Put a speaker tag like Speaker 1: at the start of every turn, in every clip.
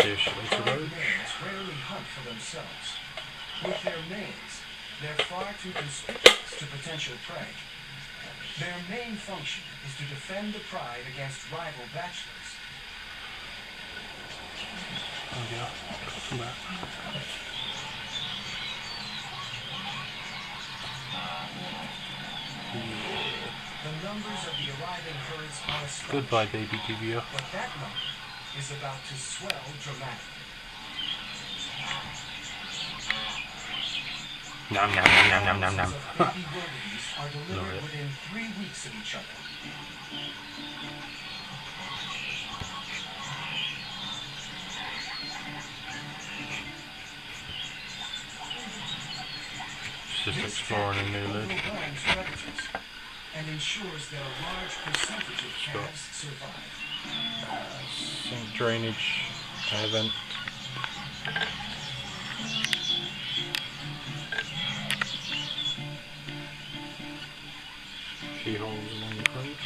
Speaker 1: approach.
Speaker 2: males rarely hunt for themselves. With their manes, they're far too conspicuous to potential prey. Their main function is to defend the pride against rival bachelors.
Speaker 1: Oh yeah, come back.
Speaker 2: The numbers of the arriving herds are.
Speaker 1: Goodbye, baby DBO.
Speaker 2: But that number is about to swell dramatically.
Speaker 1: Nom nom nom nom nom nom nom.
Speaker 2: Thousands of baby wildebeest are delivered within three weeks of each other.
Speaker 1: Just exploring a new lid.
Speaker 2: and ensures that a large percentage of calves survive.
Speaker 1: Sink drainage event. Few holes along the. Great.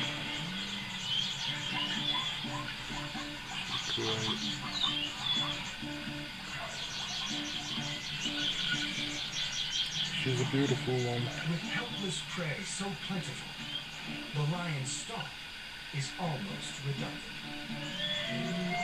Speaker 1: She's a beautiful one.
Speaker 2: With helpless prey so plentiful, the lion's stalk is almost redundant.